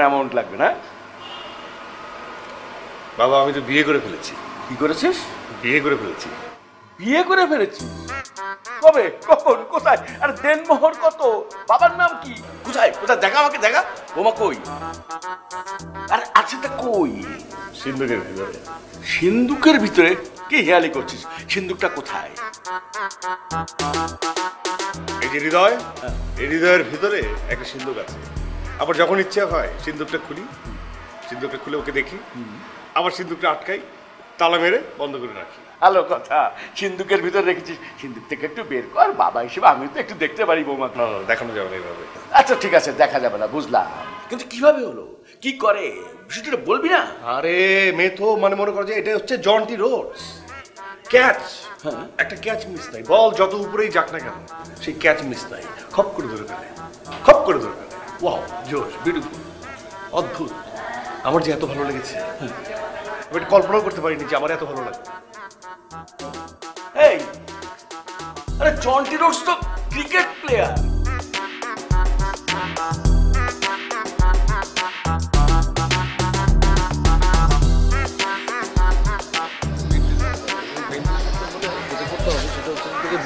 কোনো অ্যামাউন্ট লাগবে না। বাবা আমি তো বিয়ে করে ফেলেছি। কি করেছিস? বিয়ে করে ফেলেছি। বিয়ে করে ফেলেছিস? কবে? কখন? কোথায়? আর দেনমোহর কত? বাবার নাম কি? কোথায়? কোথায়? দেখা আমাকে দেখা। বোমা কই? আর আছে তা কই? সিন্ধুকের ভিতরে। সিন্দুকের ভিতরে? কি হেয়ালি করছিস? সিন্দুকটা কোথায়? এই যে হৃদয় এই হৃদয়ের ভিতরে একটা সিন্ধুক আছে। আবার যখন ইচ্ছা হয় সিন্দুকটা খুলি। সিন্দুকটা খুলে ওকে দেখি। আবার সিন্দুকটা আটকাই তালা মেরে বন্ধ করে রাখি। ভালো কথা। সিন্দুকের ভিতরে রেখেছিস। সিন্দুক থেকে একটু বের কর বাবা হিসেবে আমি তো একটু দেখতে পারি বৌমা। দেখানো যাবে না এইভাবে। আচ্ছা ঠিক আছে দেখা যাবে না বুঝলাম। কিন্তু কীভাবে হলো? কি করে? বিষয়টা বলবি না? আরে মেথো মানে মনে করো যে এটা হচ্ছে জন্টি রোড ক্যাচ। হ্যাঁ। একটা ক্যাচ মিস নাই। বল যত উপরেই যাক না কেন সেই ক্যাচ মিস নাই। খপ করে ধরে ফেলে। খপ করে ধরে ফেলে। ওয়াও জোশ বিউটিফুল অদ্ভুত। আমার যে এত ভালো লেগেছে। আমি কল্পনাও করতে পারিনি যে আমার এত ভালো লাগে। এই! আরে জন্টি রোডস তো ক্রিকেট প্লেয়ার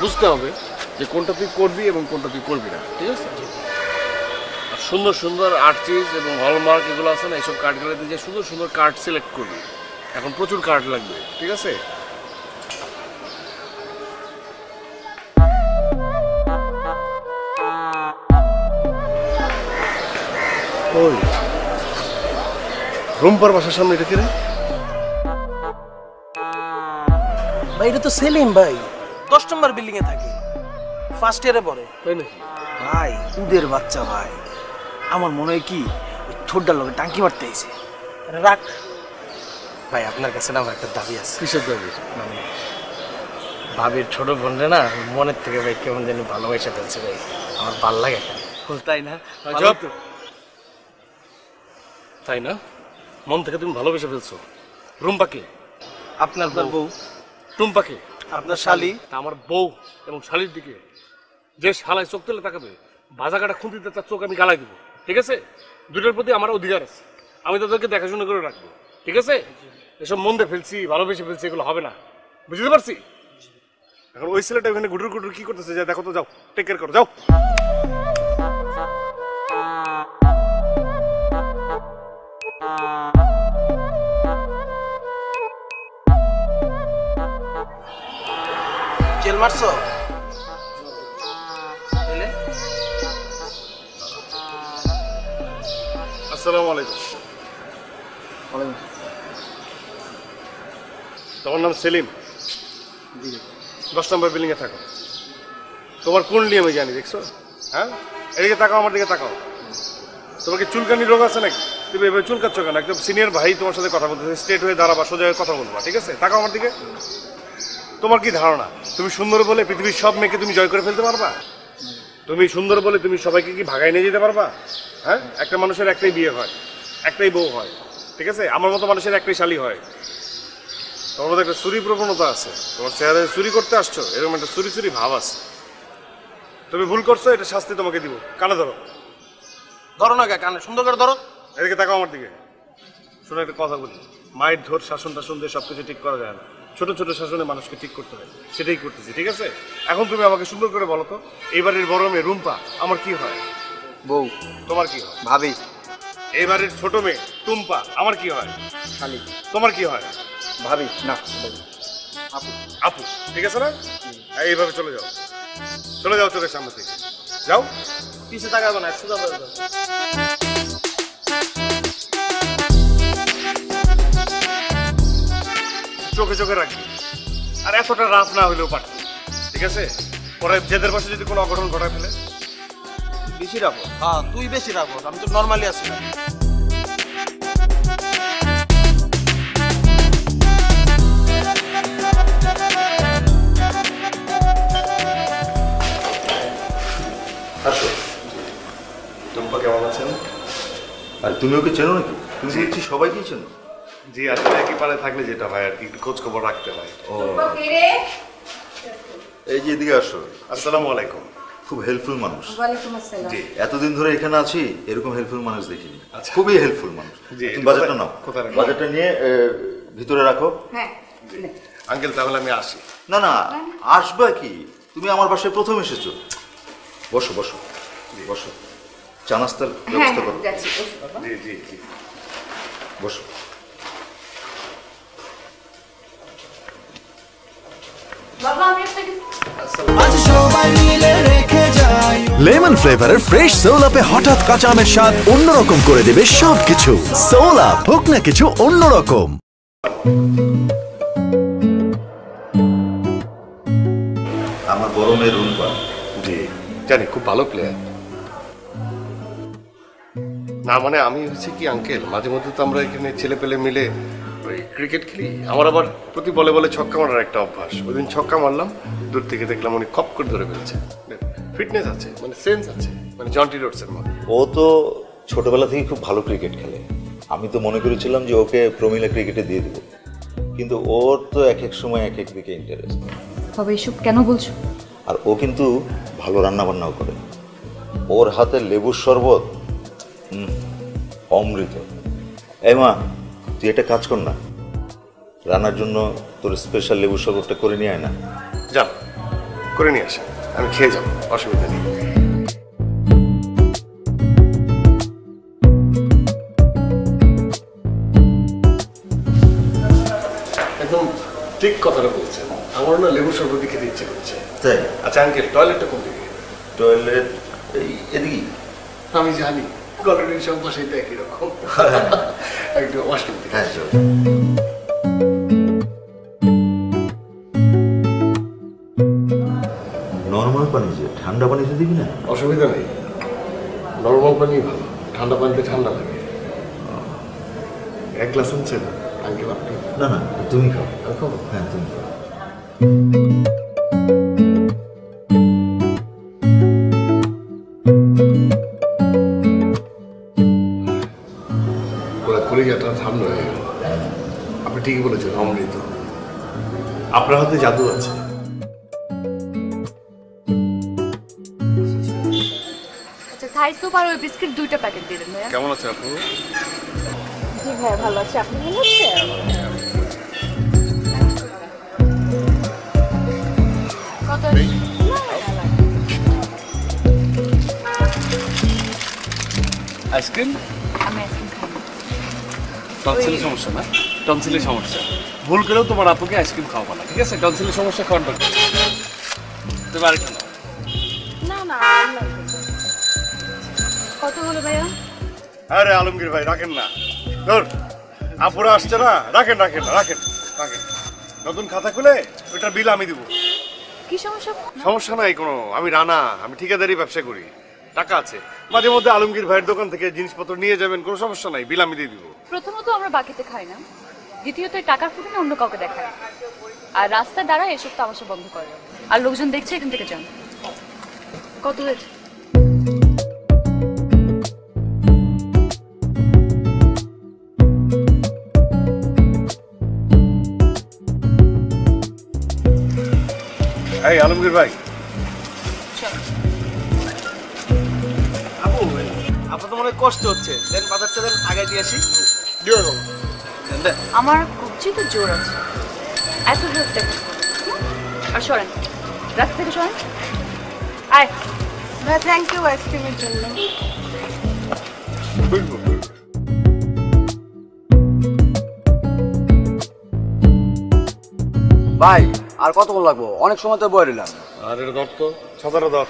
বুঝতে হবে যে কোনটা তুই করবি এবং কোনটা তুই করবি না। ঠিক আছে? সুন্দর সুন্দর আর্টিস এবং হলমার্ক এগুলো আছে না এইসব কার্ডগুলো দিয়ে যে সুন্দর সুন্দর কার্ড সিলেক্ট করবি। এখন প্রচুর কার্ড লাগবে ঠিক আছে? ওই রুম্পার বাসার সামনে এটা রে? ভাই এটা তো সেলিম ভাই। দশ নম্বর বিল্ডিং এ থাকে। ফার্স্ট ইয়ারে পড়ে। তাই নাকি? ভাই উদের বাচ্চা ভাই। আমার মনে হয় কি ওই ঠোঁটটার লগে টাঙ্কি মারতে আইছে। রাখ। ভাই আপনার কাছে না আমার একটা দাবি আছে। কিসের দাবি? মানে ভাবির ছোট বোনরে না মনের থেকে ভাই কেমন জানি ভালোবাসা ফেলছে ভাই। আমার ভালো লাগে তাই না। তো? তাই না? মন থেকে তুমি ভালোবেসে ফেলছো। রুম্পাকে আপনার বউ। টুম্পাকে আপনার শালি। তা আমার বউ এবং শালির দিকে। যে শালায় চোখ তুলে তাকাবে ভাজা কাটা খুঁটিতে তার চোখ আমি গালাই দেবো। ঠিক আছে? দুটোর প্রতি আমার অধিকার আছে। আমি তাদেরকে দেখাশোনা করে রাখব। ঠিক আছে? এসব মন দিয়ে ফেলছি, ভালোবেসে ফেলছি, এগুলো হবে না। বুঝতে পারছি? এখন ওই ছেলেটা ওখানে গুটুর গুটুর কি করতেছে? যা, দেখো তো, যাও টেক কেয়ার করো, যাও। জেল মারছো? আসসালামু আলাইকুম। তোমার নাম সেলিম? দশ নম্বর বিল্ডিং এ থাকো। তোমার কোন নিয়ে আমি জানি দেখছ? হ্যাঁ? এদিকে তাকাও আমার দিকে তাকাও। তোমার কি চুলকানি রোগ আছে নাকি? তুমি এভাবে চুলকাচ্ছ কেন? একদম সিনিয়র ভাই তোমার সাথে কথা বলতেছে স্ট্রেট হয়ে দাঁড়াবা সোজা হয়ে কথা বলবা ঠিক আছে? তাকাও আমার দিকে। তোমার কি ধারণা? তুমি সুন্দর বলে পৃথিবীর সব মেয়েকে তুমি জয় করে ফেলতে পারবা? তুমি সুন্দর বলে তুমি সবাইকে কি ভাগায় নিয়ে যেতে পারবা? হ্যাঁ? একটা মানুষের একটাই বিয়ে হয় একটাই বউ হয় ঠিক আছে? আমার মতো মানুষের একটাই শালি হয়। তোমার মধ্যে একটা চুরি প্রবণতা আছে। তোমার চেহারায় চুরি করতে আসছো এরকম একটা চুরি চুরি ভাব আছে। তুমি ভুল করছ এটা শাস্তি তোমাকে দিব। কানে ধরো। ধরো না কে? কানে সুন্দর করে ধরো। এদিকে তাকাও আমার দিকে। শোনো একটা কথা বলি। মায়ের ধর শাসন টাসন দিয়ে সব কিছু ঠিক করা যায় না। ছোট ছোট শাসনে মানুষকে ঠিক করতে হয়। সেটাই করতেছি ঠিক আছে? এখন তুমি আমাকে সুন্দর করে বলো তো এবারের বড় মেয়ে রুম্পা আমার কি হয়? বউ। তোমার কি হয়? ভাবি। এবারের ছোট মেয়ে টুম্পা আমার কি হয়? শালি। তোমার কি হয়? ভাবি না আপু। আপু ঠিক আছে না? হ্যাঁ, এইভাবে চলে যাও। চলে যাও চোখের সামনে থেকে। যাও। পিছে তাকাবে না সোজা করে দাও। চোখে চোখে রাখবি। আর এতটা রাফ না হইলেও পারত ঠিক আছে? পরে জেদের বসে যদি কোনো অঘটন ঘটায় ফেলে বেশি রাখো হ্যাঁ তুই বেশি রাখো আমি তো নর্মালি আছি। না আসো। টুম্পা কেমন আছেন? আর তুমি ওকে চেনো নাকি? তুমি দেখছি সবাইকেই চেনো? জি আসলে একই পারে থাকলে যেটা হয় আর কি একটু খোঁজ খবর রাখতে হয়। ও। এই যে এদিকে আসো। আসসালামু আলাইকুম। খুব হেল্পফুল মানুষ। জি এতদিন ধরে এখানে আছি এরকম হেল্পফুল মানুষ দেখিনি। আচ্ছা। খুবই হেল্পফুল মানুষ। জি, তুমি বাজারটা নাও। বাজারটা নিয়ে ভিতরে রাখো। হ্যাঁ। আঙ্কেল তাহলে আমি আসি। না না আসবে কি? তুমি আমার বাসায় প্রথম এসেছ। বসো বসো বসো। চা নাস্তার হ্যাঁ ব্যবস্থা করো। হ্যাঁ যাচ্ছি বসো বাবা। জি জি জি। বসো বাবা আমি আপনাকে লেমন ফ্লেভারের ফ্রেশ সোল আপে হঠাৎ কাঁচা আমের স্বাদ অন্যরকম করে দেবে সবকিছু। সোল আপ হোক না কিছু অন্যরকম। আমার বড় মেয়ে জি। জানি খুব ভালো প্লেয়ার না মানে আমি হচ্ছে কি আঙ্কেল মাঝে মধ্যে তো আমরা এখানে ছেলে পেলে মিলে ওই ক্রিকেট খেলি। আমার আবার প্রতি বলে বলে ছক্কা মারার একটা অভ্যাস। ওই দিন ছক্কা মারলাম দূর থেকে দেখলাম উনি খপ করে ধরে ফেলছে। ফিটনেস আছে মানে সেন্স আছে মানে জন্টি রোডসের মতো। ও তো ছোটবেলা থেকে খুব ভালো ক্রিকেট খেলে। আমি তো মনে করেছিলাম যে ওকে প্রমিলা ক্রিকেটে দিয়ে দেবো। কিন্তু ওর তো এক এক সময় এক এক দিকে ইন্টারেস্ট তবে এসব কেন বলছো? আর ও কিন্তু ভালো রান্না বান্নাও করে। ওর হাতে লেবুর শরবত অমৃত। এই মা তুই একটা কাজ কর না। রান্নার জন্য তোর স্পেশাল লেবুর শরবতটা করে নিয়ে আয় না। যান করে নিয়ে আসেন আমি খেয়ে যাব অসুবিধা নেই। একদম ঠিক কথাটা বলছেন। আমার না লেবু শরবতি খেতে ইচ্ছে করছে। তাই? আচ্ছা আঙ্কেল টয়লেটটা কোন দিকে? টয়লেট এই এদিকেই। আমি জানি। সব বাসায় তো একই রকম একটু থেকে হ্যাঁ নর্মাল পানি যে ঠান্ডা পানিতে দিবি না অসুবিধা নেই নর্মাল পানি ভালো ঠান্ডা পানিতে ঠান্ডা লাগে এক গ্লাস আনছেন আঙ্কেল আপনি না না তুমি খাও খাব হ্যাঁ তুমি খাও আপনার হাতে জাদু আছে। আচ্ছা থাই স্যুপ আর ওই বিস্কিট দুইটা প্যাকেট দিয়ে দেন ভাইয়া। কেমন আছে আপনি জি ভাইয়া ভালো আছে। আপনি ভালো আছেন? কত আইসক্রিম আমি আইসক্রিম খাই। টনসিলের সমস্যা না? টনসিলের সমস্যা। ভুল করেও তোমার আপুকে আইসক্রিম খাওয়াবো না ঠিক আছে? টনসিলের সমস্যা খাওয়ার দরকার তুমি আরেকটা নাও না। কত হলো ভাইয়া? আরে আলমগীর ভাই রাখেন না। ধর আপুরা আসছে না। রাখেন রাখেন না, রাখেন রাখেন। নতুন খাতা খুলে ওইটা বিল আমি দিব। কি সমস্যা? সমস্যা নাই কোনো আমি রানা আমি ঠিকাদারি ব্যবসা করি। টাকা আছে। মাঝে মধ্যে আলমগীর ভাইয়ের দোকান থেকে জিনিসপত্র নিয়ে যাবেন কোনো সমস্যা নাই বিল আমি দিয়ে দিব। প্রথমত আমরা বাকিতে খাই না। দ্বিতীয়ত টাকার ফুটে অন্য কাউকে দেখায়। আর রাস্তায় দাঁড়ায় এসব তামাশা বন্ধ করে। আর লোকজন দেখছে এখান থেকে যান। কত হয়েছে? এই আলমগীর ভাই। আপু আপনার তো মনে হয় কষ্ট হচ্ছে। দেন বাজারটা দেন আগে দিয়ে আসি। আমার কবজি তো জোর আছে। এত জোর দেখো। আর সরেন। রাস্তা থেকে সরেন। আয়। ভাই থ্যাংক ইউ আইসক্রিমের জন্য। ভাই আর কতক্ষণ লাগবো? অনেক সময় তো বয়ে নিলাম। আর এটা ধর তো ছাতাটা ধর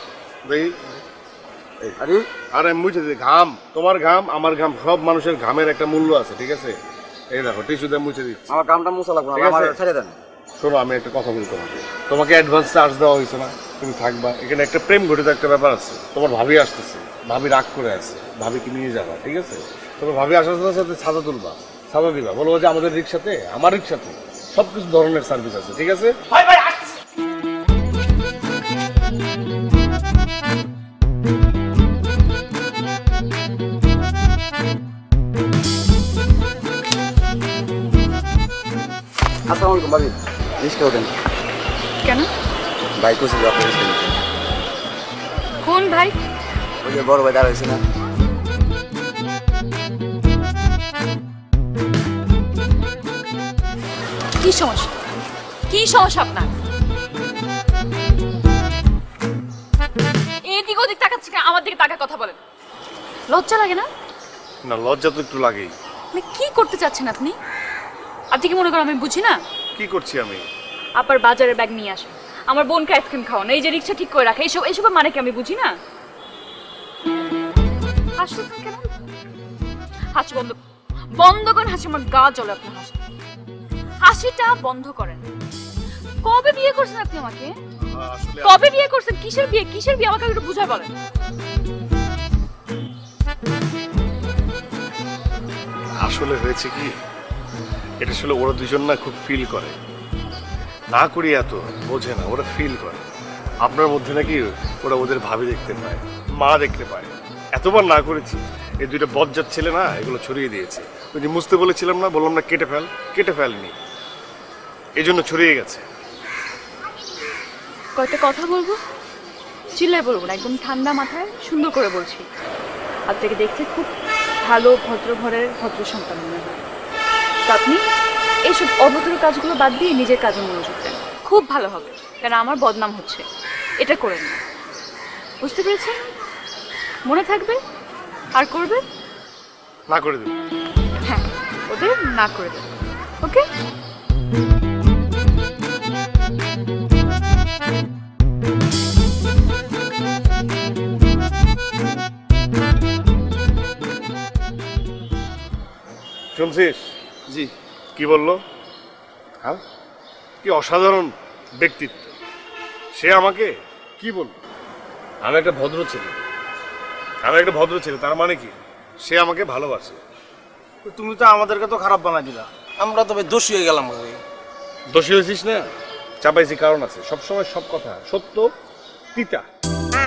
দেখি। আরে? আরে দিই ঘাম। তোমার ঘাম আমার ঘাম। সব মানুষের ঘামের একটা মূল্য আছে ঠিক আছে? এই দেখো টিস্যু দিয়ে মুছে দিচ্ছি। আমার কামটা মুছা লাগবে না ঠিক আমার আছে। ছেড়ে দেন। শোনো আমি একটা কথা বলি তোমাকে তোমাকে অ্যাডভান্স চার্জ দেওয়া হয়েছে না? তুমি থাকবা। এখানে একটা প্রেম ঘটিত একটা ব্যাপার আছে। তোমার ভাবি আসতেছে। ভাবি রাগ করে আছে। ভাবিকে নিয়ে যাবা ঠিক আছে? তোমার ভাবি আসার সাথে সাথে ছাদা তুলবা ছাদা দিবা। বলব যে আমাদের রিক্সাতে আমার রিক্সাতে সব কিছু ধরনের সার্ভিস আছে ঠিক আছে? ভাই ভাই ভাবি রিস্কে ওঠেন কেন? ভাই কোথায় যাব কোন ভাই? ওই যে বড় ভাই দাঁড়া হয়েছে না। কি সমস্যা? কি সমস্যা আপনার? এদিক ওদিক তাকাচ্ছি কেন? আমার দিকে তাকা কথা বলেন। লজ্জা লাগে না? না লজ্জা তো একটু লাগেই। মানে কি করতে চাচ্ছেন আপনি? আপনি কি মনে করেন আমি বুঝি না? কি করছি আমি? আবার বাজারের ব্যাগ নিয়ে আসেন। আমার বোনকে আইসক্রিম খাওয়ানো এই যে রিক্সা ঠিক করে রাখা এইসব এইসব মানে কি আমি বুঝি না? হাসতেছেন কেন? হাসি বন্ধ বন্ধ করেন হাসি আমার গা জ্বলে আপনি হাসি হাসিটা বন্ধ করেন। কবে বিয়ে করছেন আপনি আমাকে? কবে বিয়ে করছেন? কিসের বিয়ে? কিসের বিয়ে? আমাকে একটু বুঝায় বলেন। আসলে হয়েছে কি? এটা আসলে ওরা দুজন না খুব ফিল করে। না করি এত বোঝে না, ওরা ফিল করে। আপনার মধ্যে নাকি ওরা ওদের ভাবি দেখতে পায়, মা দেখতে পায়। এতবার না করেছি, এই দুইটা বজ্জাত ছেলে না এগুলো ছড়িয়ে দিয়েছে। ওই যে মুছতে বলেছিলাম না, বললাম না কেটে ফেল, কেটে ফেলনি। এই জন্য ছড়িয়ে গেছে। কয়েকটা কথা বলব? চিল্লায় বলব না, একদম ঠান্ডা মাথায় সুন্দর করে বলছি। আর থেকে দেখতে খুব ভালো ভদ্র ঘরের ভদ্র সন্তান মনে হয়। তো আপনি এইসব অভদ্র কাজগুলো বাদ দিয়ে নিজের কাজে মনোযোগ দেন। খুব ভালো হবে কারণ আমার বদনাম হচ্ছে। এটা করেন না বুঝতে পেরেছেন? মনে থাকবে? আর করবে? না করে দেবে। হ্যাঁ ওদের না করে দেবে। ওকে? শুনছিস? জি। কি বলল? হ্যাঁ? কি অসাধারণ ব্যক্তিত্ব। সে আমাকে? কি বলল আমি একটা ভদ্র ছেলে। আমি একটা ভদ্র ছেলে তার মানে কি? সে আমাকে ভালোবাসে। তুমি তো আমাদেরকে তো খারাপ বানাই দিলা। আমরা তবে দোষী হয়ে গেলাম ভাই। দোষী হয়েছিস না? চাপাইছি কারণ আছে। সবসময় সব কথা সত্য তিতা।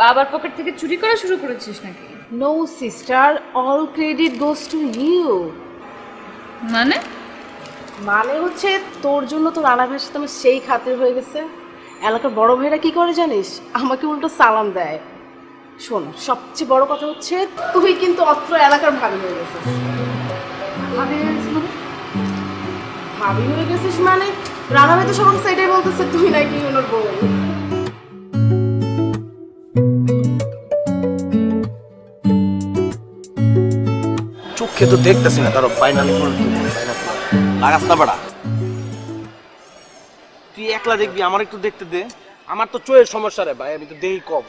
বাবার পকেট থেকে চুরি করা শুরু করেছিস নাকি? No sister all credit goes to you মানে? মানে হচ্ছে তোর জন্য তোর রানা ভাইয়ের সাথে আমার সেই খাতির হয়ে গেছে। এলাকার বড় ভাইরা কি করে জানিস? আমাকে উল্টো সালাম দেয়। শোন সবচেয়ে বড় কথা হচ্ছে তুই কিন্তু অত্র এলাকার ভাবি হয়ে গেছিস। গেছে মানে? ভাবি হয়ে গেছিস মানে? রানা ভাই তো সবার সেটাই বলতেছে তুই নাকি ওনার বউ? চোখে তো দেখতেছি না কারও ফাইনালি লাগাস না বেড়া তুই একলা দেখবি আমার একটু দেখতে দে। আমার তো চোখের সমস্যা রে ভাই আমি তো দেই কম।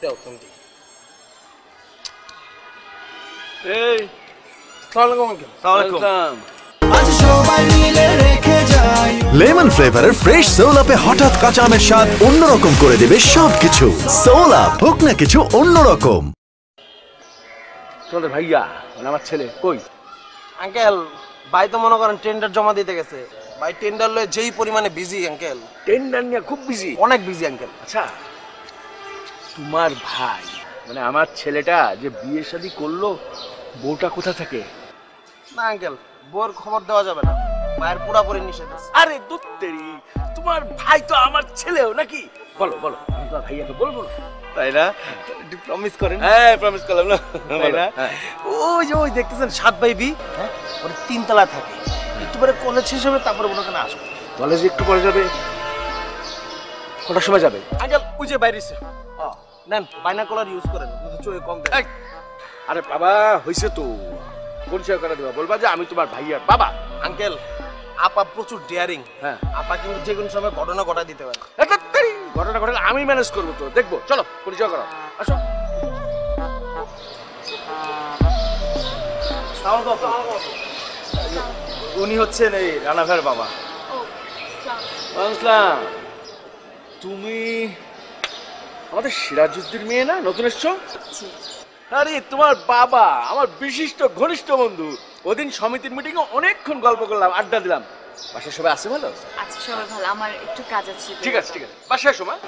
দেও তুমি এই লেমন ফ্লেভারের ফ্রেশ সোল আপে হঠাৎ কাঁচা আমের স্বাদ অন্যরকম করে দেবে সবকিছু। সোল হোক না কিছু অন্যরকম। তোমাদের ভাইয়া মানে আমার ছেলে কই? আঙ্কেল ভাই তো মনে করেন টেন্ডার জমা দিতে গেছে। ভাই টেন্ডার লয়ে যেই পরিমাণে বিজি আঙ্কেল। টেন্ডার নিয়ে খুব বিজি অনেক বিজি আঙ্কেল। আচ্ছা তোমার ভাই মানে আমার ছেলেটা যে বিয়ে শাদী করল বউটা কোথা থাকে? না আঙ্কেল বোর খবর দেওয়া যাবে না। ভাইয়ের পুরাপুরি নিষেধ আছে। আরে দুত্তেরি তোমার ভাই তো আমার ছেলেও নাকি? বলো বলো তোমার ভাইয়াকে বলব না? তাই না? একটু প্রমিস করেন। হ্যাঁ প্রমিস করলাম না। তাই না? হ্যাঁ। ওই যে ওই দেখতেছেন সাত বাই বি হ্যাঁ? ওটা তিনতলা থাকে। একটু পরে কলেজ শেষ হবে তারপরে মনে করেন আসব। কলেজে একটু পরে যাবে। কটার সময় যাবে? আঙ্কেল ওই যে বাইরেছে নেন বাইনা কলার ইউজ করেন চোখে কম আরে বাবা হয়েছে তো। পরিচয় করে দেবা বলবা যে আমি তোমার ভাইয়ার বাবা। আঙ্কেল আপা প্রচুর ডেয়ারিং হ্যাঁ। আপা কিন্তু যে কোনো সময় ঘটনা ঘটা দিতে পারে। ঘটনা ঘটনা আমি ম্যানেজ করব তো দেখব। চলো পরিচয় করো। আসো। উনি হচ্ছেন এই রানা ভাইয়ের বাবা তুমি আমাদের সিরাজুদ্দিন মেয়ে না? নতুন এসছো? আরে তোমার বাবা আমার বিশিষ্ট ঘনিষ্ঠ বন্ধু। ওদিন সমিতির মিটিংয়ে অনেকক্ষণ গল্প করলাম আড্ডা দিলাম। বাসার সবাই আছে ভালো? আচ্ছা সবাই ভালো আমার একটু কাজ আছে। ঠিক আছে ঠিক আছে। বাসায় সময়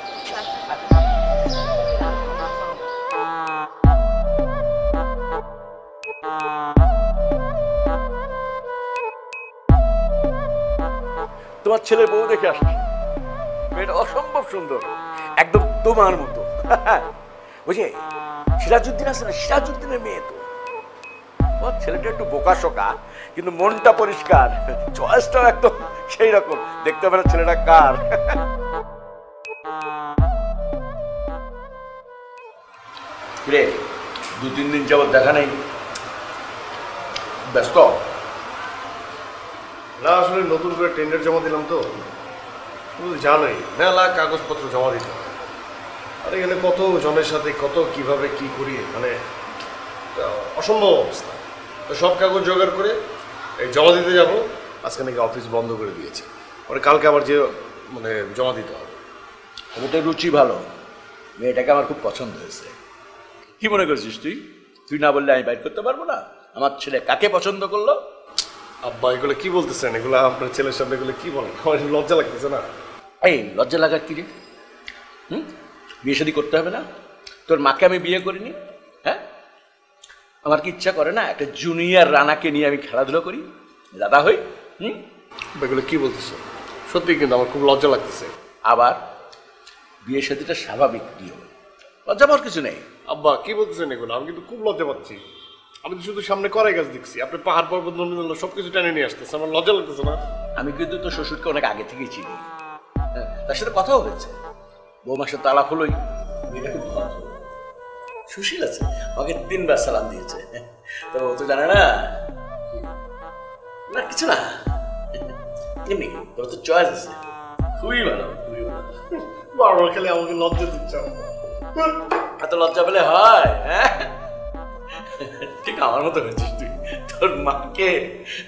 তোমার ছেলে বউ দেখে আসছি। মেয়েটা অসম্ভব সুন্দর একদম তোমার মতো। বুঝে সিরাজুদ্দিন আছে না? সিরাজুদ্দিনের মেয়ে তো। ছেলেটা একটু বোকা শোকা কিন্তু মনটা পরিষ্কার। চয়েসটাও একদম সেই রকম। দেখতে হবে না ছেলেটা কার। রে দু তিন দিন যাবত দেখা নেই। ব্যস্ত? না আসলে নতুন করে টেন্ডার জমা দিলাম তো। তুমি জানোই মেলা কাগজপত্র জমা দিতে আর এখানে কত জনের সাথে কত কীভাবে কি করি মানে অসম্ভব অবস্থা। তো সব কাগজ জোগাড় করে এই জমা দিতে যাব। আজকে নাকি অফিস বন্ধ করে দিয়েছে। পরে কালকে আবার যে মানে জমা দিতে হবে। ওটা রুচি ভালো। মেয়েটাকে আমার খুব পছন্দ হয়েছে। কি মনে করছিস তুই? তুই না বললে আমি বাইর করতে পারব না? আমার ছেলে কাকে পছন্দ করল? আব্বা এগুলো কি বলতেছেন? এগুলো আপনার ছেলের সামনে এগুলো কি বলেন? আমার লজ্জা লাগতেছে না। এই লজ্জা লাগার কি রে? হুম? বিয়ে শাদী করতে হবে না? তোর মাকে আমি বিয়ে করিনি? আমার কি ইচ্ছা করে না একটা জুনিয়র রানাকে নিয়ে আমি খেলাধুলো করি? দাদা হই হুম? এগুলো কি বলতেছো? সত্যি কিন্তু আমার খুব লজ্জা লাগতেছে। আবার বিয়ে শাদীটা স্বাভাবিক নিয়ম। লজ্জা পাওয়ার কিছু নেই। আব্বা কি বলতেছেন এগুলো? আমি কিন্তু খুব লজ্জা পাচ্ছি। আমি তো শুধু সামনে করাই গাছ দেখছি। আপনি পাহাড় পর্বত নদী সব কিছু টেনে নিয়ে আসতেছে। আমার লজ্জা লাগতেছে না? আমি কিন্তু তোর শ্বশুরকে অনেক আগে থেকেই চিনি। হ্যাঁ, তার সাথে কথাও হয়েছে। বৌমার সাথে আলাপ হলোই। খুব ভদ্র। সুশীল আছে আমাকে তিনবার সালাম দিয়েছে। তো ও তো জানে না। না কিছু না। এমনি তোর তো চয়েস আছে খুবই ভালো খুবই ভালো। বারবার খেলে আমাকে লজ্জা দিচ্ছে এত লজ্জা পেলে হয় হ্যাঁ? ঠিক আমার মতো হয়েছিস তুই। তোর মাকে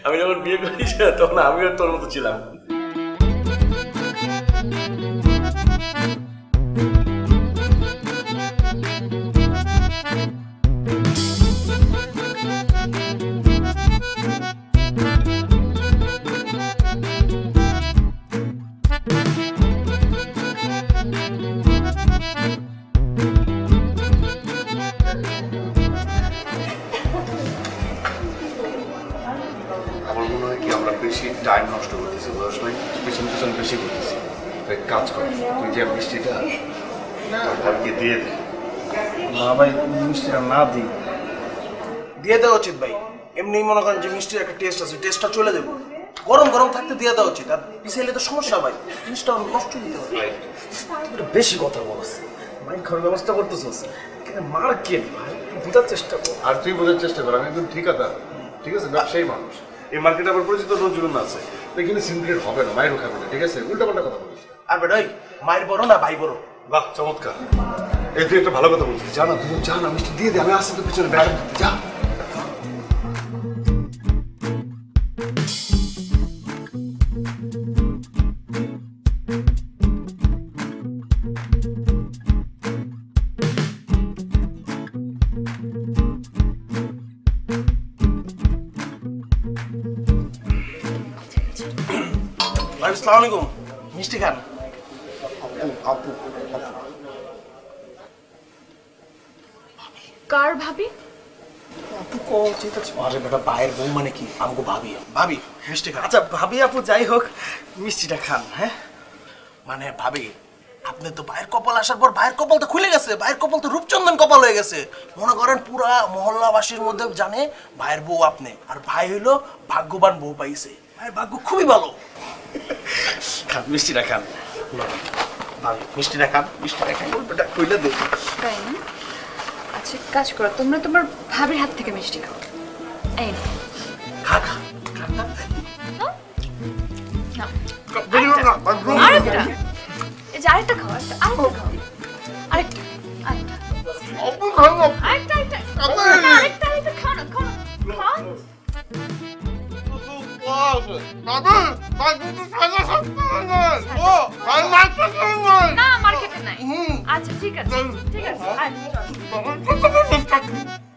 আমি যখন বিয়ে করেছি তখন আমিও তোর মতো ছিলাম। দেওয়া উচিত ভাই। এমনি মনে করেন যে মিষ্টির একটা টেস্ট আছে টেস্টটা চলে দেবো গরম গরম থাকতে দিয়ে দেওয়া উচিত। আর পিছাইলে তো সমস্যা ভাই জিনিসটা নষ্ট দিতে হবে বেশি কথা বলছ খাওয়ার ব্যবস্থা করতেছস। মার কে ভাই? বোঝার চেষ্টা কর। আর তুই বোঝার চেষ্টা কর আমি একদম ঠিক আছে? ঠিক আছে ব্যবসায়ী মানুষ। এই মার্কেটে পরিচিত নজরুল আছে। তো এখানে সিনক্রেট হবে না মায়েরও খাবে না ঠিক আছে? উল্টা পাল্টা কথা বলিস। আর মায়ের বড় না ভাই বড়? বাহ চমৎকার। এই তুই একটা ভালো কথা বলছিস। জানা দুজন যা না মিষ্টি দিয়ে দে আমি আসতে তো পিছনে ব্যাগ যা। আসসালামু আলাইকুম। মিষ্টি খান। আপু কার ভাবি? আপু কো ঠিক আছে। আরে বেটা বউ মানে কি? আমগো ভাবি। ভাবি মিষ্টি খান। আচ্ছা ভাবি আপু যাই হোক মিষ্টিটা খান হ্যাঁ? মানে ভাবি আপনি তো ভাইয়ের কপাল আসার পর ভাইয়ের কপাল তো খুলে গেছে। ভাইয়ের কপাল তো রূপচন্দন কপাল হয়ে গেছে। মনে করেন পুরা মহল্লাবাসীর মধ্যে জানে ভাইয়ের বউ আপনি। আর ভাই হইল ভাগ্যবান বউ পাইছে। ভাইয়ের ভাগ্য খুবই ভালো। খান মিষ্টিটা খান। ভাই মিষ্টিটা খান মিষ্টিটা খান গল্পটা কইলে দে। তাই না? আচ্ছা কাজ করো তোমরা তোমার ভাবির হাত থেকে মিষ্টি খাও। এই। খা খা। আরেকটা। এই যে আরেকটা খাও আরেকটা আরেকটা খাও। আরেকটা আরেকটা। আরেকটা আরেকটা। আরেকটা আরেকটা খাও। না খাও না খাও না মার্কেটে নাই আচ্ছা ঠিক আছে ঠিক আছে আচ্ছা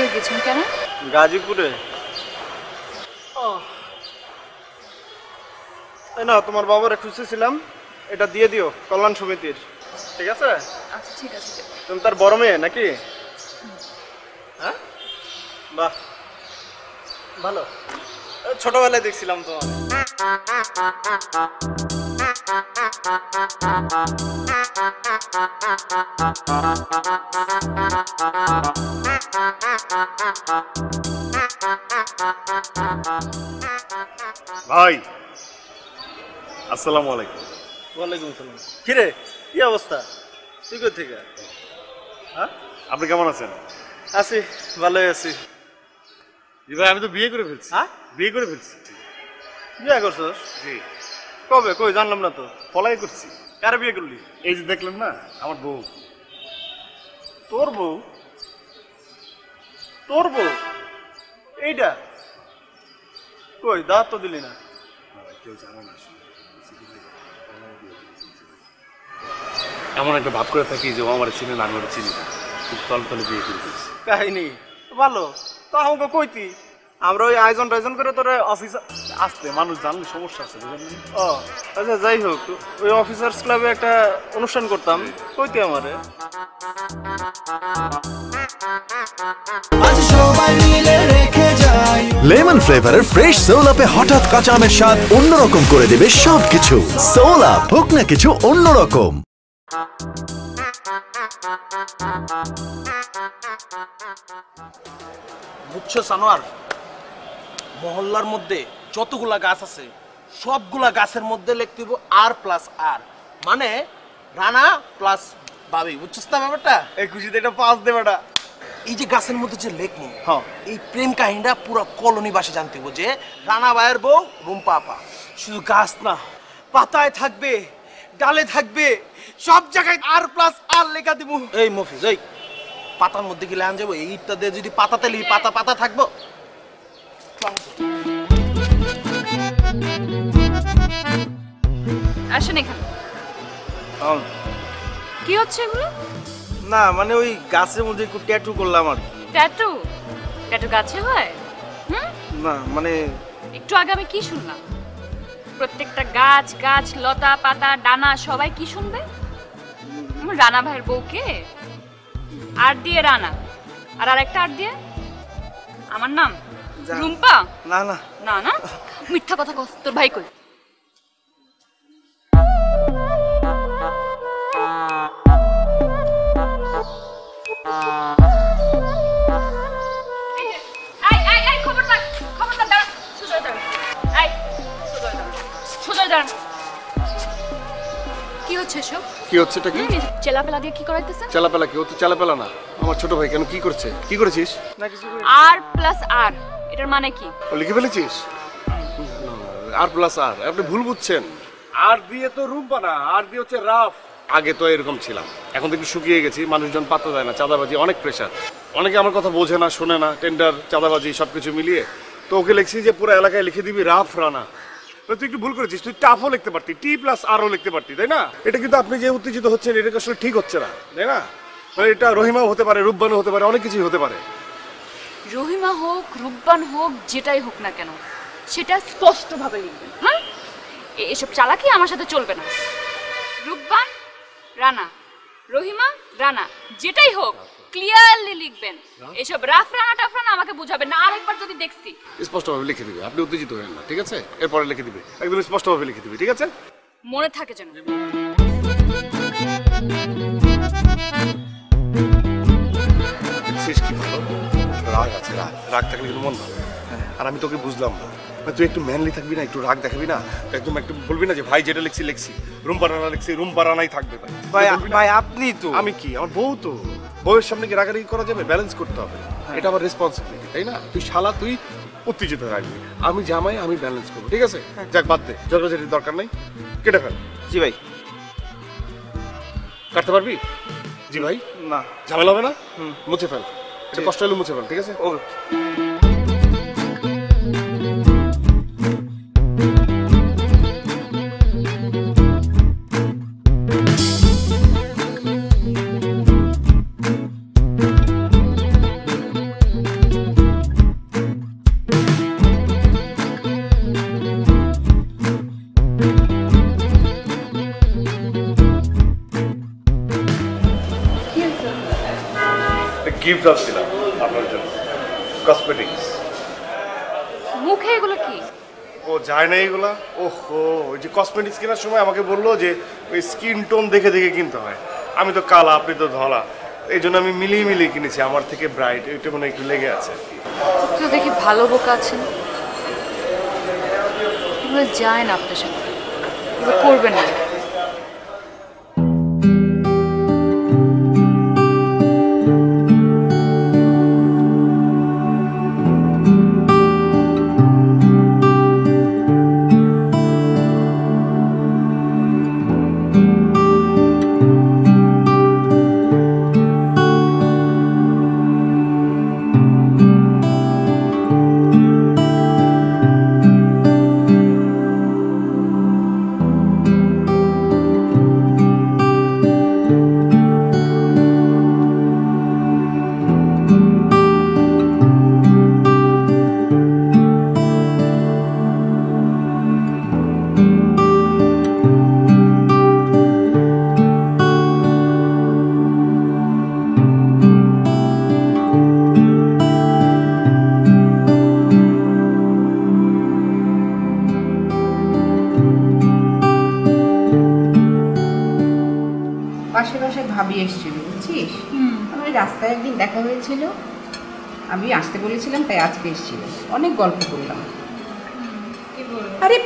গাজীপুরে গেছেন কেন? গাজীপুরে। এই না তোমার বাবার খুঁজতেছিলাম। এটা দিয়ে দিও কল্যাণ সমিতির। ঠিক আছে? আচ্ছা ঠিক আছে। তুমি তার বড় মেয়ে নাকি? হ্যাঁ? বাহ। ভালো। ছোটবেলায় দেখছিলাম তোমার ভাই আসসালামু আলাইকুম। ওয়ালাইকুম সালাম। কিরে কি অবস্থা? তুই কই থেকে হ্যাঁ? আপনি কেমন আছেন? আছি ভালোই আছি। জি ভাই আমি তো বিয়ে করে ফেলছি। হ্যাঁ? বিয়ে করে ফেলছি। বিয়ে করছ জি। কবে? কই? জানলাম না তো। পলাই করছি। কার বিয়ে করলি? এই যে দেখলেন না আমার বউ। তোর বউ? তোর বউ এইটা? কই দাঁত তো দিলি না। কেউ জানে না এমন একটা ভাব করে থাকি যে ও আমার চিনে না আমি ওর চিনি না। কিন্তু তলে তলে বিয়ে করে কাহিনী? ভালো। তা আমাকে কইতি আমরা ওই আয়োজন টায়োজন করে তোর অফিস আসতে মানুষ জানলে সমস্যা আছে বুঝলেন ও আচ্ছা যাই হোক ওই অফিসার্স ক্লাবে একটা অনুষ্ঠান করতাম কইতি আমারে? লেমন ফ্লেভারের ফ্রেশ সোল আপে হঠাৎ কাঁচা আমের স্বাদ অন্যরকম করে দেবে সবকিছু। সোল আপ হোক না কিছু অন্যরকম। বুঝছ সানোয়ার মহল্লার মধ্যে যতগুলা গাছ আছে সবগুলা গাছের মধ্যে লিখতে আর প্লাস আর মানে রানা প্লাস বাবি। বুঝছিস না ব্যাপারটা? এই খুশিতে এটা পাস দে বেটা। এই যে গাছের মধ্যে যে লেখনি হ্যাঁ। এই প্রেম কাহিনীটা পুরো কলোনিবাসী জানতে হইব যে রানা ভাইয়ের বউ রুম্পা আপা। শুধু গাছ না পাতায় থাকবে ডালে থাকবে সব জায়গায় আর প্লাস আর লেখা দিব। এই মফিজ এই। পাতার মধ্যে কি লেহান যাব? এই ইটটা দিয়ে যদি পাতাতে লিখি পাতা পাতা থাকব। আসেন এখানে। কি হচ্ছে এগুলো? না মানে ওই গাছের মধ্যে একটু ট্যাটু করলাম আর কি। ট্যাটু ট্যাটু গাছে হয়? হুম? না মানে একটু আগে আমি কি শুনলাম? প্রত্যেকটা গাছ গাছ লতা পাতা ডানা সবাই কি শুনবে? রানা ভাইয়ের বউকে? আর দিয়ে রানা। আর আরেকটা আর দিয়ে? আমার নাম? রুম্পা? না না। না না? মিথ্যা কথা কস তোর ভাই কই? কি হচ্ছে সব কি হচ্ছে এটা কি? চেলাপেলা দিয়ে কি করাইতেছেন চেলাপেলা কি ও না। আমার ছোট ভাই কেন কি করছে? কি করেছিস? না কিছু আর প্লাস আর এটার মানে কি? ও লিখে ফেলেছিস? আর প্লাস আর আপনি ভুল বুঝছেন। আর দিয়ে তো রুম্পা না আর দিয়ে হচ্ছে রাফ আগে তো এরকম ছিলাম। এখন একটু শুকিয়ে গেছি, মানুষজন পাত্তা দেয় না, চাঁদাবাজি, অনেক প্রেশার অনেকে আমার কথা বোঝে না, শোনে না টেন্ডার চাঁদাবাজি সব কিছু মিলিয়ে। তো ওকে লিখছি যে, পুরো এলাকায় লিখে দিবি, রাফ রানা। তুই একটু ভুল করেছিস, তুই টাফও লিখতে পারতি টি প্লাস আরও লিখতে পারতি, তাই না? এটা কিন্তু আপনি যে উত্তেজিত হচ্ছেন, এটা আসলে ঠিক হচ্ছে না, তাই না? এটা রহিমাও হতে পারে, রূপবানও হতে পারে, অনেক কিছুই হতে পারে। রহিমা হোক, রূপবান হোক, যেটাই হোক না কেন, সেটা স্পষ্টভাবে লিখবেন হ্যাঁ এসব চালাকি আমার সাথে চলবে না। রূপবান রানা। রহিমা রানা যেটাই হোক ক্লিয়ারলি লিখবেন। এসব রাফ রানা টাফ রানা আমাকে বুঝাবেন না আরেকবার যদি দেখছি। স্পষ্টভাবে লিখে দিবে আপনি উত্তেজিত হবেন না ঠিক আছে? এরপরে লিখে দিবে একদম স্পষ্টভাবে লিখে দিবে ঠিক আছে? মনে থাকে যেন। শেষ কি ভালো রাগ আছে রাগ। রাগ থাকলে কিন্তু মন ভালো। আর আমি তোকে বুঝলাম না। মানে তুই একটু ম্যানলি থাকবি না একটু রাগ দেখাবি না একদম একটু বলবি না যে ভাই যেটা লিখছি লিখছি। রুম বানানা লিখছি রুম বানানাই থাকবে ভাই। ভাই ভাই আপনি তো। আমি কি? আমার বউ তো। বউয়ের সামনে কি রাগারাগি করা যাবে ব্যালেন্স করতে হবে। এটা আমার রেসপন্সিবিলিটি তাই না? তুই শালা তুই উত্তেজিত রাখবি আমি জামাই আমি ব্যালেন্স করব ঠিক আছে? যাক বাদ দে। ঝগড়াঝাটির দরকার নেই। কেটে ফেল। জি ভাই। কাটতে পারবি? জি ভাই। না। ঝামেলা হবে না? মুছে ফেল। এটা কষ্ট হলে মুছে ফেল ঠিক আছে? ওকে। গিফট আসছিলাম আপনার জন্য। কসমেটিক্স মুখে এগুলো কি? ও যায় না এগুলা? ওহো ওই যে কসমেটিক্স কেনার সময় আমাকে বলল যে ওই স্কিন টোন দেখে দেখে কিনতে হয়। আমি তো কালা আপনি তো ধলা। এই জন্য আমি মিলিয়ে মিলিয়ে কিনেছি আমার থেকে ব্রাইট এটা মনে একটু লেগে আছে। তো দেখি ভালো বোকা আছেন যায় না আপনার সাথে। করবেন না। ভাবি এসেছিল বুঝছিস? আমার রাস্তায় একদিন দেখা হয়েছিল। আমি আসতে বলেছিলাম তাই আজকে এসেছিল। অনেক গল্প করলাম। আরে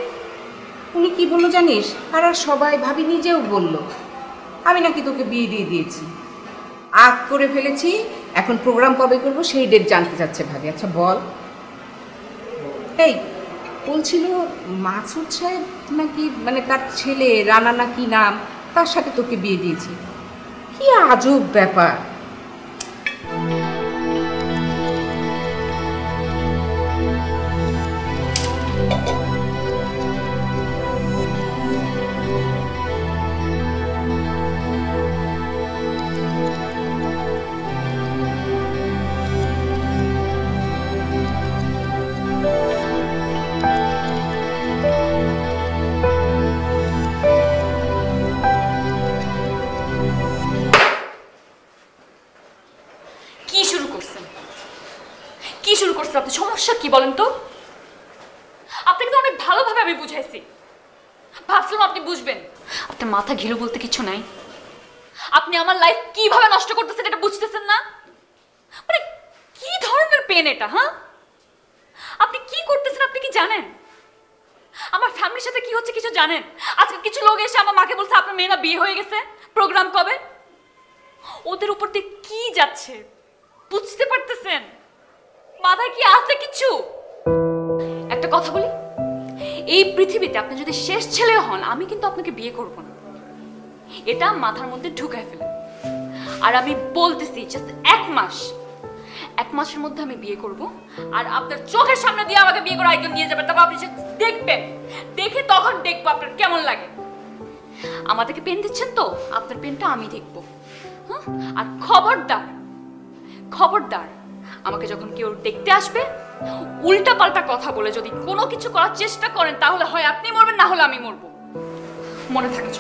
উনি কি বলল জানিস? আর আর সবাই ভাবি নিজেও বলল। আমি নাকি তোকে বিয়ে দিয়ে দিয়েছি। আগ করে ফেলেছি এখন প্রোগ্রাম কবে করব সেই ডেট জানতে চাচ্ছে ভাবি। আচ্ছা বল। এই বলছিল মাসুদ সাহেব নাকি মানে তার ছেলে রানা না কি নাম তার সাথে তোকে বিয়ে দিয়েছি। কি আজব ব্যাপার বলেন তো। আপনাকে অনেক ভালোভাবে আমি বুঝাইছি। ভাবছিলাম আপনি বুঝবেন। আপনার মাথা ঘিলু বলতে কিছু নাই। আপনি আমার লাইফ কীভাবে নষ্ট করতেছেন এটা বুঝতেছেন না? মানে কি ধরনের পেন এটা হ্যাঁ? আপনি কি করতেছেন আপনি কি জানেন? আমার ফ্যামিলির সাথে কি হচ্ছে কিছু জানেন? আজকে কিছু লোক এসে আমার মাকে বলছে, আপনার মেয়েরা বিয়ে হয়ে গেছে প্রোগ্রাম কবে? ওদের উপর দিয়ে কি যাচ্ছে? বুঝতে পারতেছেন? মাথায় কি আছে কিছু? একটা কথা বলি? এই পৃথিবীতে আপনি যদি শেষ ছেলে হন, আমি কিন্তু আপনাকে বিয়ে করব না। এটা মাথার মধ্যে ঢুকায় ফেলে আর আমি বলতেছি জাস্ট এক মাস। এক মাসের মধ্যে আমি বিয়ে করব, আর আপনার চোখের সামনে দিয়ে আমাকে বিয়ে করে একজন নিয়ে যাবেন তারপর আপনি দেখবেন। দেখে তখন দেখব আপনার কেমন লাগে। আমাদেরকে পেন দিচ্ছেন তো? আপনার পেনটা আমি দেখব। হ্যাঁ আর খবরদার খবরদার। আমাকে যখন কেউ দেখতে আসবে উল্টা পাল্টা কথা বলে যদি কোনো কিছু করার চেষ্টা করেন, তাহলে হয় আপনি মরবেন, না হলে আমি মরবো। মনে থাকে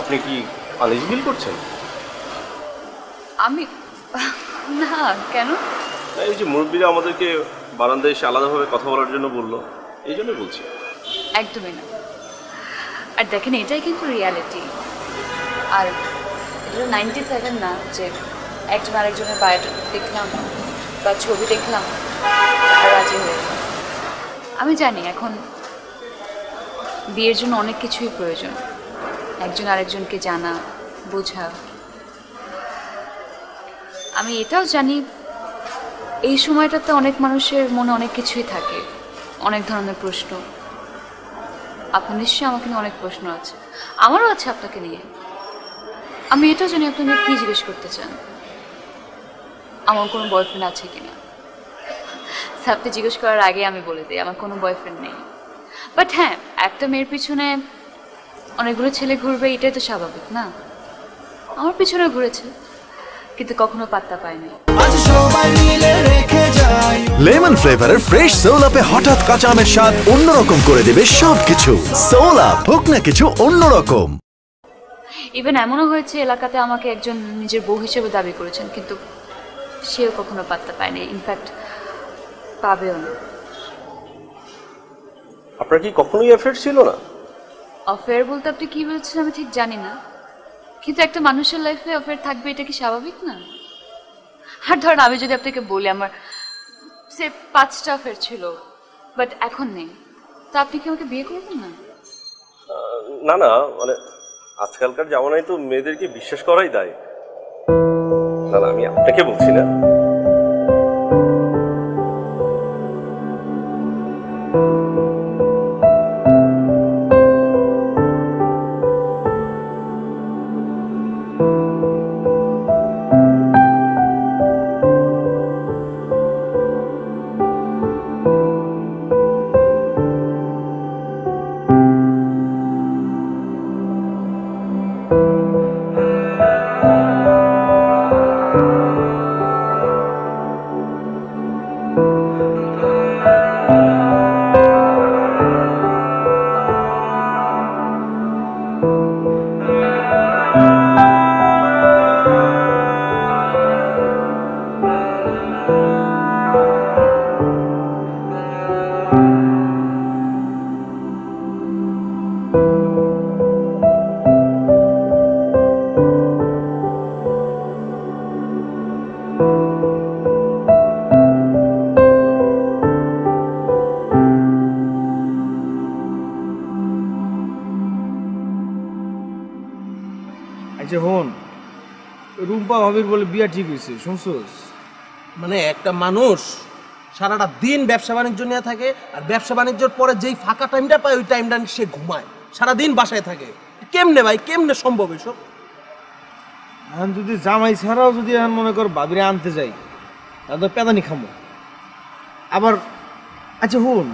আপনি কি আলিশ বিল করছেন? আমি না কেন? এই যে মুরব্বীরা আমাদেরকে বারান্দায় এসে আলাদাভাবে কথা বলার জন্য বলল এই জন্য বলছি। একদমই না। আর দেখেন এটাই কিন্তু রিয়ালিটি আর এটা নাইনটি সেভেন না যে একজন আরেকজনের বায়োটা দেখলাম বা ছবি দেখলাম আর রাজি হয়ে আমি জানি এখন বিয়ের জন্য অনেক কিছুই প্রয়োজন। একজন আরেকজনকে জানা বোঝা আমি এটাও জানি এই সময়টাতে অনেক মানুষের মনে অনেক কিছুই থাকে অনেক ধরনের প্রশ্ন। আপনার নিশ্চয়ই আমাকে নিয়ে অনেক প্রশ্ন আছে। আমারও আছে আপনাকে নিয়ে। আমি এটাও জানি আপনি কি জিজ্ঞেস করতে চান। আমার কোনো বয়ফ্রেন্ড আছে কিনা? স্যার, আপনি জিজ্ঞেস করার আগে আমি বলে দিই আমার কোনো বয়ফ্রেন্ড নেই। বাট হ্যাঁ একটা মেয়ের পিছনে অনেকগুলো ছেলে ঘুরবে এটাই তো স্বাভাবিক না? আমার পিছনে ঘুরেছে। কিন্তু কখনো পাত্তা পায়নি। লেমন ফ্লেভারের ফ্রেশ সোল আপে হঠাৎ কাঁচা আমের স্বাদ অন্যরকম করে দেবে সবকিছু। সোল আপ হোক না কিছু অন্যরকম। ইভেন এমনও হয়েছে এলাকাতে আমাকে একজন নিজের বউ হিসেবে দাবি করেছেন কিন্তু সেও কখনো পাত্তা পায়নি ইনফ্যাক্ট পাবেও না। আপনার কি কখনোই অ্যাফেয়ার ছিল না? অফেয়ার বলতে আপনি কি বলছেন আমি ঠিক জানি না। কিন্তু একটা মানুষের লাইফে অফেয়ার থাকবে, এটা কি স্বাভাবিক না? আর ধরেন, আমি যদি আপনাকে বলি, আমার, সে পাঁচটা অফেয়ার ছিল বাট এখন নেই। তা আপনি কি আমাকে বিয়ে করবেন না? না না মানে আজকালকার জামানায় তো মেয়েদেরকে বিশ্বাস করাই দায়। না না, আমি আপনাকে বলছি না। আচ্ছা বিয়া ঠিক হয়েছে শুনছোস? মানে একটা মানুষ সারাটা দিন ব্যবসা বাণিজ্য নিয়ে থাকে আর ব্যবসা বাণিজ্যের পরে যেই ফাঁকা টাইমটা পায় ওই টাইমটা সে ঘুমায়। সারা দিন বাসায় থাকে। কেমনে ভাই কেমনে সম্ভব এসব? এখন যদি জামাই ছাড়াও যদি এখন মনে কর ভাবিরে আনতে যাই তাহলে তো পেদানি খামো। আবার আচ্ছা হুন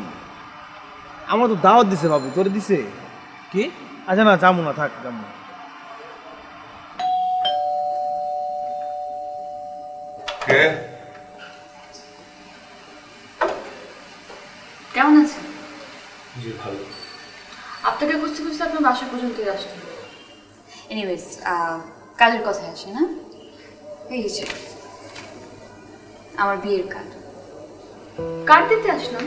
আমার তো দাওয়াত দিছে বাবু তোরে দিছে? কি? আচ্ছা না যাব না থাক যাব না। কেমন আছেন? জি ভালো। আপনাকে খুঁজতে খুঁজতে আপনার বাসা পর্যন্তই আসতে এনিওয়েজ কাজের কথায় আসে না? এই যে আমার বিয়ের কার্ড। কার দিতে আসলাম।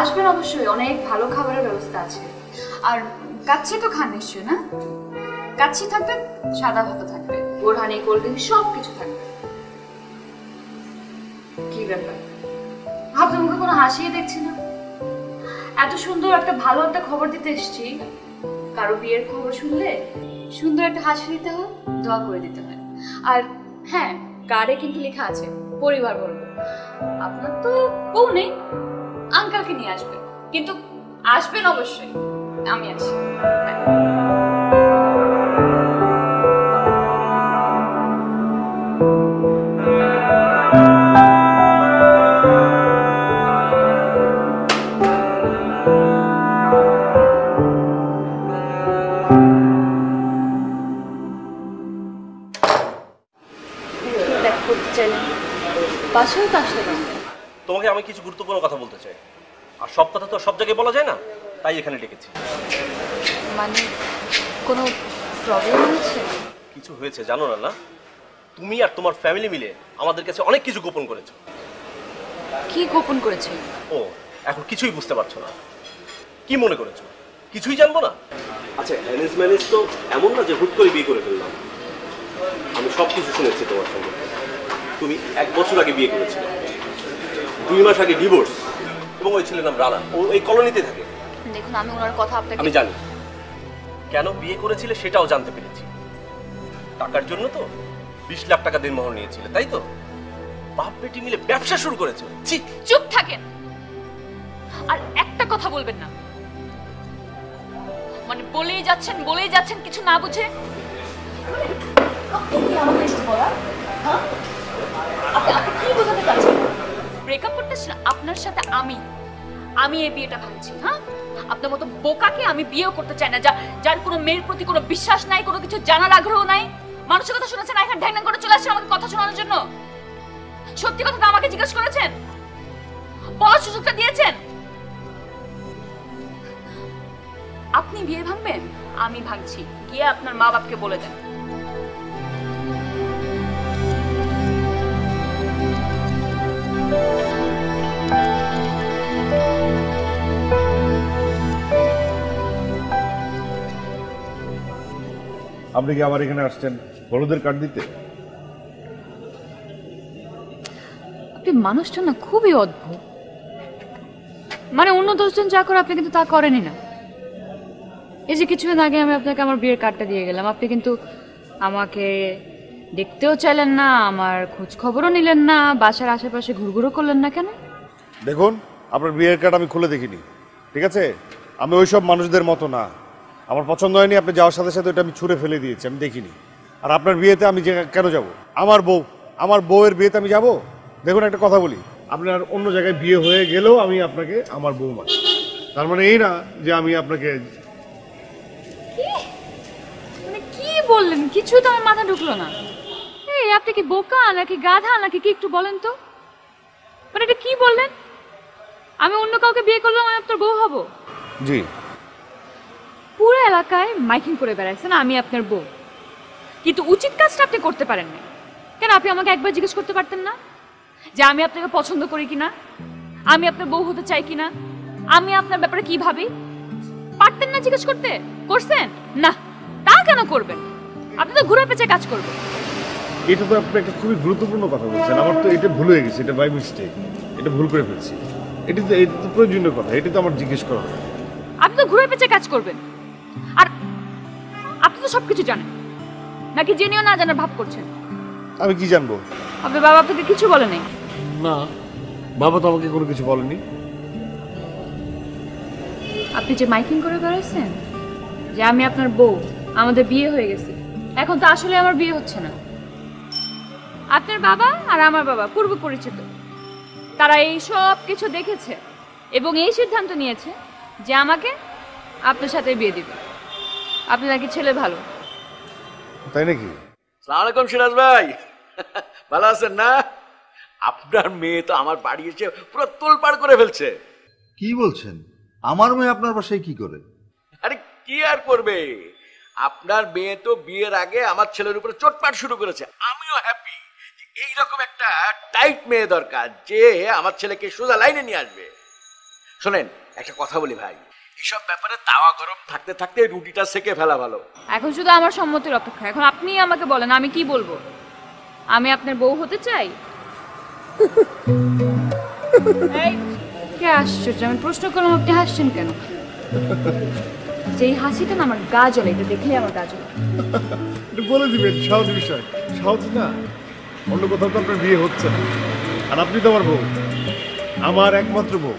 আসবেন অবশ্যই অনেক ভালো খাবারের ব্যবস্থা আছে। আর কাচ্ছি তো খান নিশ্চয় না? কাচ্ছি থাকবে সাদা ভাতও থাকবে বোরহানি কোল্ড ড্রিঙ্ক সব কিছু থাকবে। কি ব্যাপার। কোনো দেখছি না। এত সুন্দর একটা ভালো একটা খবর দিতে কারও বিয়ের খবর শুনলে সুন্দর একটা হাসি দিতে হয়, দোয়া করে দিতে হয়। আর হ্যাঁ কার্ডে কিন্তু লেখা আছে, পরিবার বলব। আপনার তো বউ নেই আঙ্কালকে নিয়ে আসবেন। কিন্তু আসবেন অবশ্যই। আমি আসি বাসাও তো আসতে পারেন তোমাকে আমি কিছু গুরুত্বপূর্ণ কথা বলতে চাই। আর সব কথা তো সব জায়গায় বলা যায় না তাই এখানে ডেকেছি। মানে কোনো প্রবলেম হচ্ছে কিছু হয়েছে জানো না না? তুমি আর তোমার ফ্যামিলি মিলে আমাদের কাছে অনেক কিছু গোপন করেছ। কি গোপন করেছে? ও এখন কিছুই বুঝতে পারছ না। কি মনে করেছ? কিছুই জানব না? আচ্ছা অ্যারেঞ্জ ম্যানেজ তো এমন না যে হুট করে বিয়ে করে ফেললাম। আমি সব কিছু শুনেছি তোমার সঙ্গে। তুমি এক বছর আগে বিয়ে করেছিলে। দুই মাস আগে ডিভোর্স এবং ওই ছেলের নাম রানা। ও এই কলোনিতে থাকে। দেখুন আমি ওনার কথা আপনাকে আমি জানি। কেন বিয়ে করেছিলে সেটাও জানতে পেরেছি। টাকার জন্য তো বিশ লাখ টাকা দিনমোহর নিয়েছিলে তাই তো? বাপ বেটি মিলে ব্যবসা শুরু করেছ। চুপ থাকেন। আর একটা কথা বলবেন না। মানে বলেই যাচ্ছেন বলেই যাচ্ছেন কিছু না বুঝে। ব্রেকআপ করতেছেন আপনার সাথে আমি আমি এই বিয়েটা হ্যাঁ? আপনার মতো বোকাকে আমি বিয়েও করতে চাই না, যা, যার কোনো মেয়ের প্রতি কোনো বিশ্বাস নাই, কোনো কিছু জানার আগ্রহ নাই। মানুষের কথা করে চলে কথা শোনানোর জন্য? সত্যি আমাকে জিজ্ঞেস করেছেন? দিয়েছেন? আপনি বিয়ে ভাঙবেন? আমি ভাঙছি। গিয়ে আপনার মা বাপকে বলে দেন। আপনি কি আবার এখানে আসছেন? হলুদের কার্ড দিতে? আপনি মানুষটা না খুবই অদ্ভুত। মানে অন্য দশজন যা করে আপনি কিন্তু তা করেনই না। এই যে কিছুদিন আগে আমি আপনাকে আমার বিয়ের কার্ডটা দিয়ে গেলাম আপনি কিন্তু আমাকে দেখতেও চাইলেন না আমার খোঁজ খবরও নিলেন না বাসার আশেপাশে ঘুরঘুরো করলেন না কেন? দেখুন আপনার বিয়ের কার্ড আমি খুলে দেখিনি ঠিক আছে? আমি ওইসব মানুষদের মতো না। আমার পছন্দ হয়নি আপনি যাওয়ার সাথে সাথে ওটা আমি ছুঁড়ে ফেলে দিয়েছি আমি দেখিনি। আর আপনার বিয়েতে আমি যে কেন যাব? আমার বউ আমার বউয়ের বিয়েতে আমি যাব? দেখুন একটা কথা বলি। আপনার অন্য জায়গায় বিয়ে হয়ে গেলেও আমি আপনাকে আমার বউ মানি। তার মানে এই না যে আমি আপনাকে মানে কি বললেন? কিছু তো আমার মাথা ঢুকলো না। এই আপনি কি বোকা নাকি গাধা নাকি কি একটু বলেন তো? মানে এটা কি বললেন? আমি অন্য কাউকে বিয়ে করলাম আমি আপনার বউ হব? জি। পুরো এলাকায় মাইকিং করে বেড়াইছেন আমি আপনার বউ। কিন্তু উচিত কাজটা আপনি করতে পারেন না কেন আপনি আমাকে একবার জিজ্ঞেস করতে পারতেন না? যে আমি আপনাকে পছন্দ করি কিনা? আমি আপনার বউ হতে চাই কিনা? আমি আপনার ব্যাপারে কি ভাবি? পারতেন না জিজ্ঞেস করতে? করছেন? না তা কেন করবেন? আপনি তো ঘুরে পেঁচে কাজ করবেন। এটা তো আপনি একটা খুবই গুরুত্বপূর্ণ কথা বলছেন। আমার তো এটা ভুল হয়ে গেছে এটা বাই মিস্টেক এটা ভুল করে ফেলছি। এটা তো এটা তো প্রয়োজনীয় কথা এটা তো আমার জিজ্ঞেস করা আপনি তো ঘুরে পেঁচে কাজ করবেন। আর আপনি তো সবকিছু জানেন। নাকি জেনেও না জানার ভাব করছেন? আমি কি জানব? আপনার বাবা আপনাকে কিছু বলে নাই? না বাবা তো আমাকে কোনো কিছু বলেনি। আপনি যে মাইকিং করে বেড়াচ্ছেন যে আমি আপনার বউ আমাদের বিয়ে হয়ে গেছে। এখন তো আসলে আমার বিয়ে হচ্ছে না। আপনার বাবা আর আমার বাবা পূর্ব পরিচিত। তারা এই সব কিছু দেখেছে এবং এই সিদ্ধান্ত নিয়েছে যে আমাকে আপনার সাথে বিয়ে দিবে। আপনি নাকি ছেলে ভালো। তাই নাকি? সালাম আলাইকুম সিরাজ ভাই। ভালো আছেন না? আপনার মেয়ে তো আমার বাড়ি এসে পুরো তোলপাড় করে ফেলছে। কি বলছেন? আমার মেয়ে আপনার বাসায় কি করে? আরে কি আর করবে? আপনার মেয়ে তো বিয়ের আগে আমার ছেলের উপরে চোটপাট শুরু করেছে। আমিও হ্যাপি এইরকম একটা টাইট মেয়ে দরকার যে আমার ছেলেকে সোজা লাইনে নিয়ে আসবে। শোনেন একটা কথা বলি ভাই। এসব ব্যাপারে তাওয়া গরম থাকতে থাকতে রুটিটা সেকে ফেলা ভালো। এখন শুধু আমার সম্মতির অপেক্ষা। এখন আপনি আমাকে বলেন আমি কি বলব? আমি আপনার বউ হতে চাই? এই, কে আশ্চর্য আমি প্রশ্ন করলাম আপনি হাসছেন কেন? যেই হাসিটা না আমার গা জ্বলে এটা দেখলেই আমার গা জ্বলে। একটু বলে দিবেন সহজ বিষয়। সহজ না অন্য কোথাও তো আপনার বিয়ে হচ্ছে না। আর আপনি তো আমার বউ। আমার একমাত্র বউ।